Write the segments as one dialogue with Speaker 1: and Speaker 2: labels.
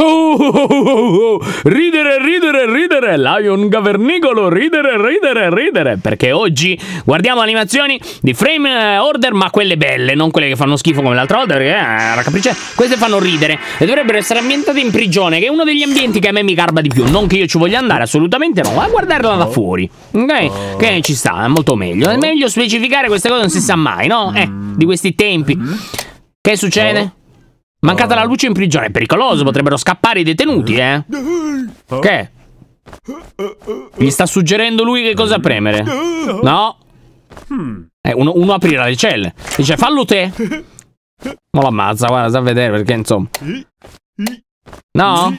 Speaker 1: Oh, oh, oh, oh, ridere, ridere, ridere, Lion Gavernicolo, ridere, ridere, ridere, perché oggi guardiamo animazioni di frame eh, order, ma quelle belle, non quelle che fanno schifo come l'altra volta, perché eh, la capriccia, queste fanno ridere e dovrebbero essere ambientate in prigione, che è uno degli ambienti che a me mi garba di più, non che io ci voglia andare, assolutamente no, a guardarla da fuori, ok? Che ci sta, è molto meglio, è meglio specificare queste cose, non si sa mai, no? Eh, di questi tempi. Che succede? Mancata la luce in prigione, è pericoloso, potrebbero scappare i detenuti, eh? Che? Gli sta suggerendo lui che cosa premere? No? Eh, uno, uno aprirà le celle. Dice, fallo te. Non l'ammazza, guarda, sta a vedere perché insomma. No?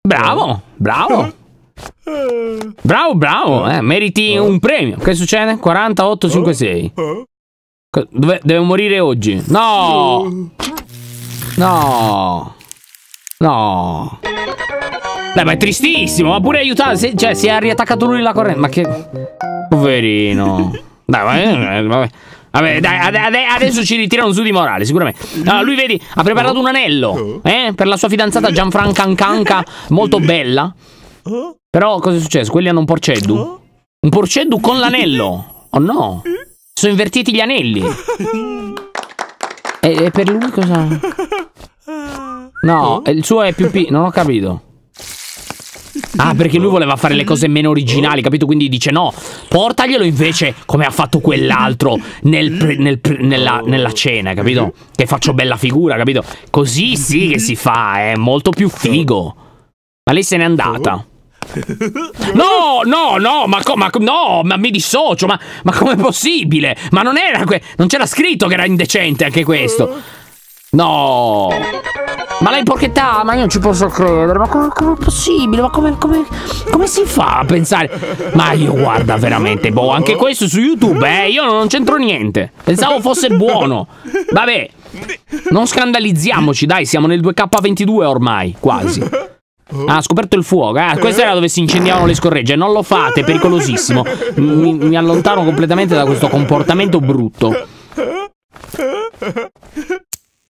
Speaker 1: Bravo, bravo. Bravo, bravo, eh, meriti un premio. Che succede? 4856. Dove, deve morire oggi. No! No! No! Dai, ma è tristissimo, ma pure aiutato. se- cioè, si è riattaccato lui la corrente. Ma che. Poverino. Dai, ma. eh, vabbè. Vabbè, dai, ade- ade- adesso ci ritirano su di morale, sicuramente. Allora, lui, vedi, ha preparato un anello, eh? Per la sua fidanzata Gianfranca Ancanca, molto bella. Però, cosa è successo? Quelli hanno un porceddu? Un porceddu con l'anello. Oh no. Sono invertiti gli anelli. E, e per lui cosa? No, il suo è più P. Non ho capito. Ah, perché lui voleva fare le cose meno originali, capito? Quindi dice no, portaglielo invece come ha fatto quell'altro nel nel nella, nella cena, capito? Che faccio bella figura, capito? Così sì che si fa, è molto più figo. Ma lei se n'è andata. No, no, no, ma, co- ma no, ma mi dissocio, ma, ma com'è possibile? Ma non era que- non c'era scritto che era indecente anche questo. No. Ma lei porchettà, ma io non ci posso credere, ma come è possibile? Ma come, come, come si fa a pensare? Ma io guarda veramente, boh, anche questo su YouTube, eh, io non c'entro niente. Pensavo fosse buono. Vabbè, non scandalizziamoci, dai, siamo nel 2K22 ormai, quasi. Ah, ha scoperto il fuoco. Ah, questo era dove si incendiavano le scorregge. Non lo fate, è pericolosissimo. Mi, mi allontano completamente da questo comportamento brutto.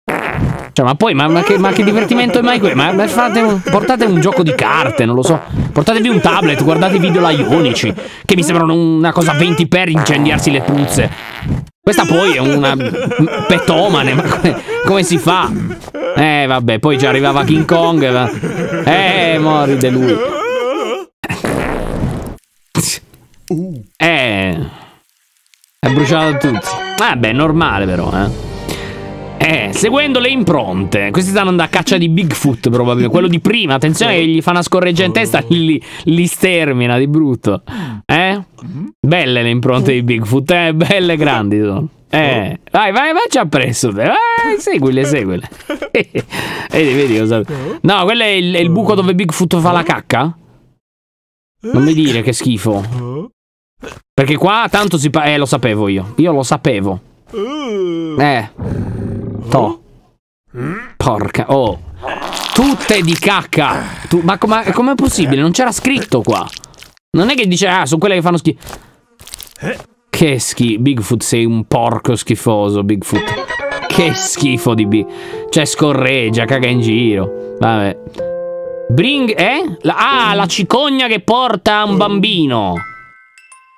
Speaker 1: Cioè, ma poi, ma, ma che, ma che divertimento è mai questo? Ma, ma fate un- portate un gioco di carte, non lo so. Portatevi un tablet, guardate i video laionici, che mi sembrano una cosa 20 per incendiarsi le puzze. Questa poi è una petomane, ma come, come si fa? Eh, vabbè, poi ci arrivava King Kong. ma- Eh, moride lui. Eh. È bruciato tutti. Vabbè, normale però, eh. Eh, seguendo le impronte. Questi stanno andando a caccia di Bigfoot, probabilmente. Quello di prima. Attenzione che gli fa una scorreggia in testa, li, li stermina di brutto. Eh? Belle le impronte di Bigfoot, eh? Belle grandi sono. Eh, vai, vai, vacci appresso. te. Vai, seguile, seguile. vedi, vedi cosa. No, quello è il, è il buco dove Bigfoot fa la cacca? Non mi dire che schifo. Perché qua tanto si pa- Eh, lo sapevo io. Io lo sapevo. Eh. To. Porca. Oh. Tutte di cacca. Tu- ma com- com'è possibile? Non c'era scritto qua. Non è che dice, ah, sono quelle che fanno schifo. Che schifo. Bigfoot, sei un porco schifoso, Bigfoot. Che schifo di B. Cioè, scorreggia, caga in giro. Vabbè. Bring. Eh? La- ah, la cicogna che porta un bambino.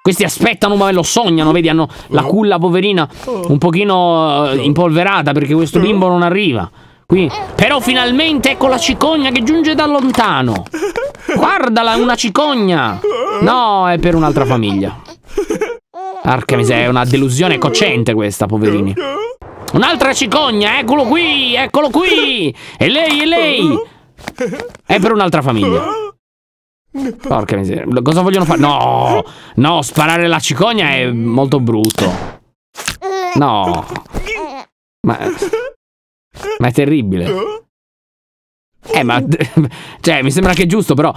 Speaker 1: Questi aspettano, ma lo sognano, vedi, hanno la culla poverina un pochino eh, impolverata perché questo bimbo non arriva. Qui. Però finalmente ecco la cicogna che giunge da lontano. Guardala, una cicogna. No, è per un'altra famiglia. Arca miseria, è una delusione cocente questa, poverini. Un'altra cicogna, eccolo qui, eccolo qui. E lei, e lei. È per un'altra famiglia. Porca miseria. Cosa vogliono fare? No, no, sparare la cicogna è molto brutto. No. Ma, ma è terribile. Eh, ma. Cioè, mi sembra che è giusto, però.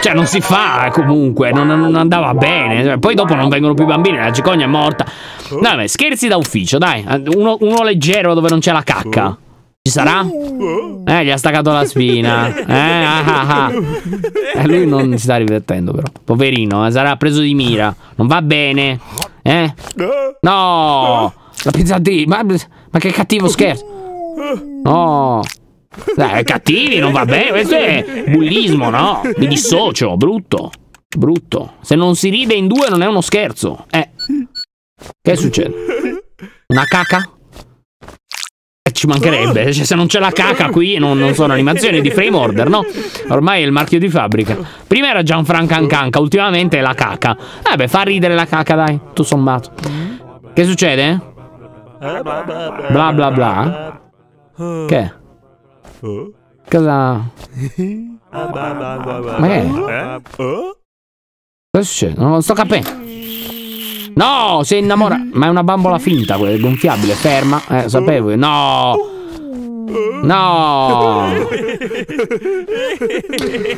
Speaker 1: Cioè, non si fa comunque. Non, non andava bene. Poi dopo non vengono più i bambini. La cicogna è morta. No, vabbè, scherzi da ufficio, dai. Uno, uno leggero dove non c'è la cacca. Ci sarà? Eh, gli ha staccato la spina. Eh, ah, ah, ah. Eh, lui non si sta divertendo, però. Poverino, eh, sarà preso di mira. Non va bene. Eh? No! La pizza di. Ma, ma che cattivo scherzo. No! Dai, cattivi, non va bene. Questo è bullismo, no? Mi dissocio, brutto. Brutto. Se non si ride in due non è uno scherzo. Eh. Che succede? Una caca? Eh, ci mancherebbe. Cioè, se non c'è la caca qui non, non, sono animazioni di frame order, no? Ormai è il marchio di fabbrica. Prima era Gianfranco Ancanca, ultimamente è la caca. Eh beh, fa ridere la caca, dai. Tu sommato. Che succede? Bla bla bla. Che? Cosa? Ma che? È? Cosa succede? Non lo sto capendo. No, sei innamorato. Ma è una bambola finta quella, è gonfiabile, ferma. Eh, sapevo. No. No.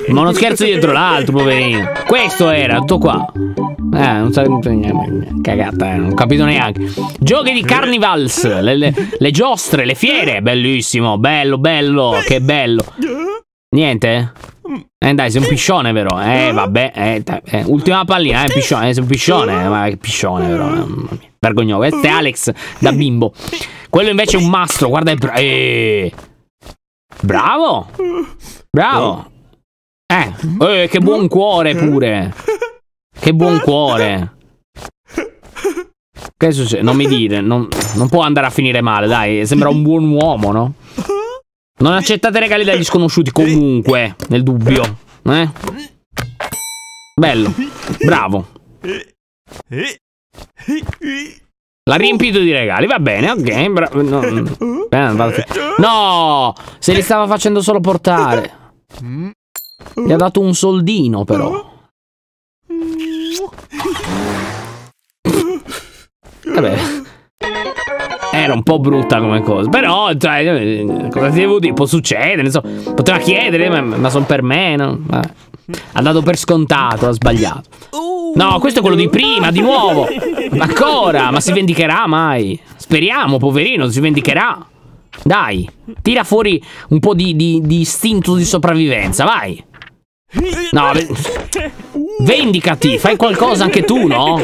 Speaker 1: Ma uno scherzo dietro l'altro, poverino. Questo era, tutto qua. Eh, non so. Cagata, eh, non ho capito neanche. Giochi di Carnivals. Le, le, le giostre, le fiere. Bellissimo, bello, bello. Che bello. Niente? Eh dai, sei un piscione però. Eh vabbè, eh, eh, ultima pallina, eh, piscione, eh, sei un piscione, ma che piscione però. Eh, vergognoso. Questo è Alex da bimbo. Quello invece è un mastro, guarda, è bra eh. Bravo. Bravo. Eh, eh, che buon cuore pure. Che buon cuore. Che succede? Non mi dire, non, non può andare a finire male, dai, sembra un buon uomo, no? Non accettate regali dagli sconosciuti comunque, nel dubbio. Eh? Bello. Bravo. L'ha riempito di regali, va bene, ok. Bravo. No. no, se li stava facendo solo portare. Gli ha dato un soldino, però. Vabbè. Era un po' brutta come cosa. Però, cioè, cosa ti devo dire? Può succedere, so. Poteva chiedere, ma, ma sono per me, no? Ha dato per scontato, ha sbagliato. No, questo è quello di prima, di nuovo. Ma ancora? Ma si vendicherà mai? Speriamo, poverino, si vendicherà. Dai, tira fuori un po' di, di, di istinto di sopravvivenza, vai. No, vendicati, fai qualcosa anche tu, no?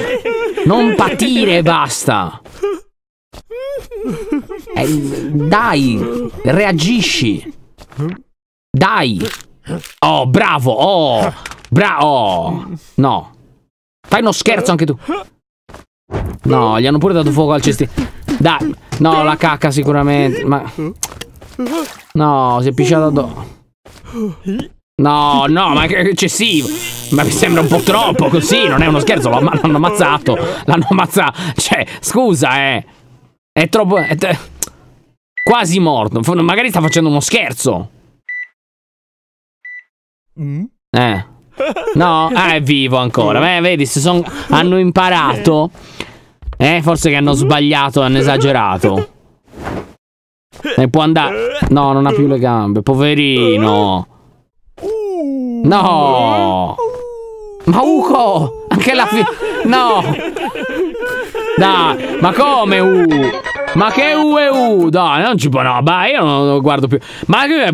Speaker 1: Non patire e basta. Eh, dai, reagisci. Dai. Oh, bravo. Oh, bravo. Oh. No. Fai uno scherzo anche tu. No, gli hanno pure dato fuoco al cestino. Dai. No, la cacca sicuramente. Ma... No, si è pisciato addosso. No, no, ma è eccessivo. Ma mi sembra un po' troppo così. Non è uno scherzo. L'hanno ammazzato. L'hanno ammazzato. Cioè, scusa, eh. È troppo... È quasi morto. Magari sta facendo uno scherzo. Mm? Eh. No, ah, è vivo ancora. Beh, vedi, se son, hanno imparato. Eh, forse che hanno sbagliato, hanno esagerato. E può andare. No, non ha più le gambe. Poverino. No. Ma Uco! Anche la fi... No! Dai, ma come U? Ma che U e U? Dai, non ci può, no, beh, io non lo guardo più. Ma che...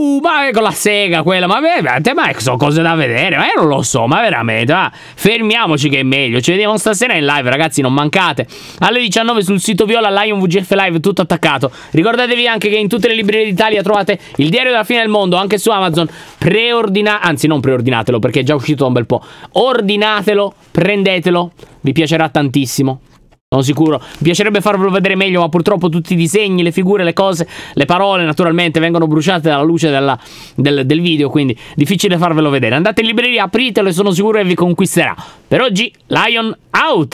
Speaker 1: Uh, ma con la sega quella, ma veramente, ma sono cose da vedere, ma io non lo so, ma veramente, ma fermiamoci che è meglio. Ci vediamo stasera in live, ragazzi, non mancate. Alle 19 sul sito Viola Lion VGF Live, tutto attaccato. Ricordatevi anche che in tutte le librerie d'Italia trovate il diario della fine del mondo, anche su Amazon. Preordinate, anzi non preordinatelo perché è già uscito da un bel po'. Ordinatelo, prendetelo vi piacerà tantissimo. Sono sicuro. Mi piacerebbe farvelo vedere meglio, ma purtroppo tutti i disegni, le figure, le cose, le parole, naturalmente, vengono bruciate dalla luce della, del, del, video, quindi difficile farvelo vedere. Andate in libreria, apritelo e sono sicuro che vi conquisterà. Per oggi, Lion out!